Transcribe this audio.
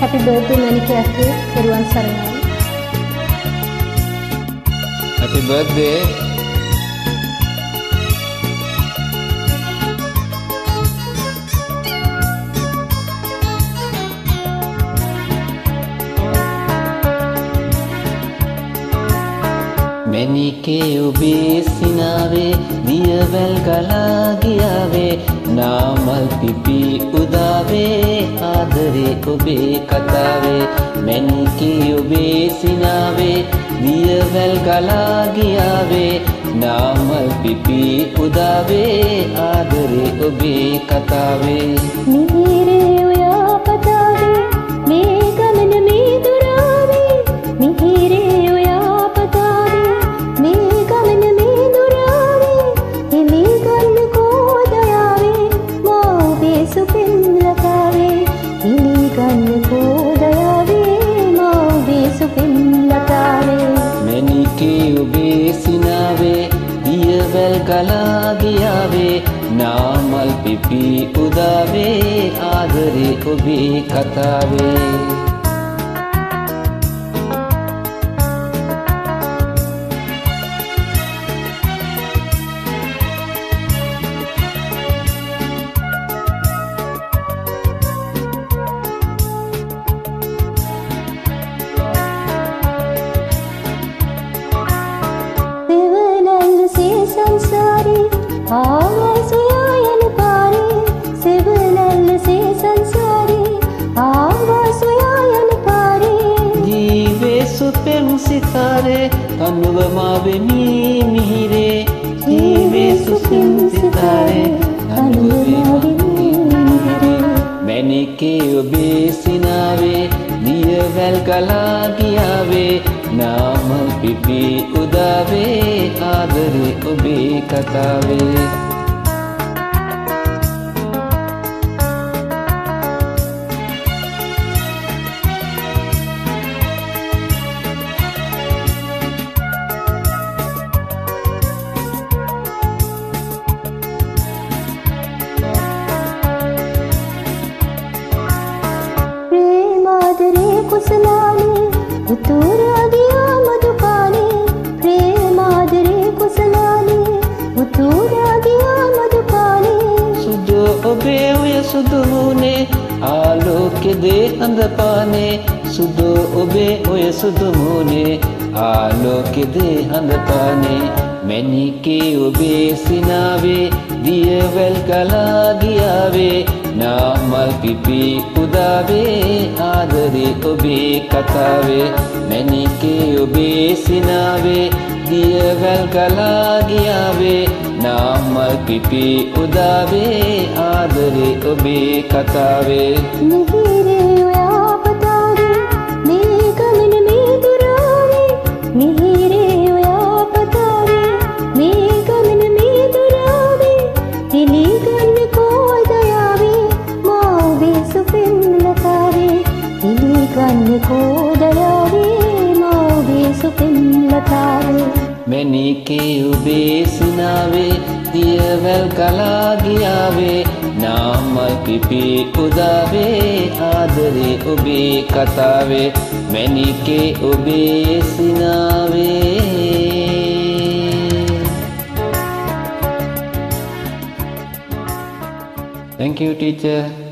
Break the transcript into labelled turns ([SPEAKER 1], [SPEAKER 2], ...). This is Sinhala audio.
[SPEAKER 1] Happy birthday මැනිකේ අක්කේ පෙරුවන් සරණයි.
[SPEAKER 2] Happy birthday මැනිකේ ඔබේ සිනාවේ දියවැල් ගලා ගියාවේ නාමල් පිපි උදාවේ ආදරේ ඔබේ කතාවේ මැනිකේ ඔබේ සිනාවේ දියවැල් ගලා ගියාවේ නාමල් පිපි උදාවේ ආදරේ ඔබේ කතාවේ.
[SPEAKER 1] මිහිරේ
[SPEAKER 2] දියවැල් ගලා ගියාවේ නාමල් පිපි උදාවේ ආදරේ ඔබේ කතාවේ. සිතාරේ තනුව මාවෙමි මිහිරේ. ජීවේ සුපෙම් සිතාරේ තනුව මාවෙමි මැනිකේ ඔබේ සිනාවේ දියවැල් ගලා ගියාවේ නාමල් පිපි උදාවේ ආදරේ ඔබේ කතාවේ.
[SPEAKER 1] කුසලානේ උතුරා ගියා මදුපානේ ප්‍රේමාදරේ කුසලානේ උතුරා ගියා මදුපානේ
[SPEAKER 2] සුදු ඔබේ ඔය සුදු මුනේ ආලෝකෙදේ හඳපානේ. සුදු ඔබේ ඔය සුදු මුනේ ආලෝකෙදේ හඳපානේ. මැනිකේ ඔබේ සිනාවේ දියවැල් ගලා ගියාවේ. නාමල් පිපි උදාවේ ආදරේ ඔබේ කතාවේ මැනිකේ ඔබේ සිනාවේ දියවැල් ගලා ගියාවේ. නාමල් පිපි උදාවේ ආදරේ ඔබේ කතාවේ.
[SPEAKER 1] සුපින් ලතාවේ
[SPEAKER 2] මැනිකේ ඔබේ සිනාවේ දියවැල් ගලා ගියාවේ. නාමල් පිපි උදාවේ ආදරේ ඔබේ කතාවේ. මැනිකේ ඔබේ සිනාවේ. Thank you teacher.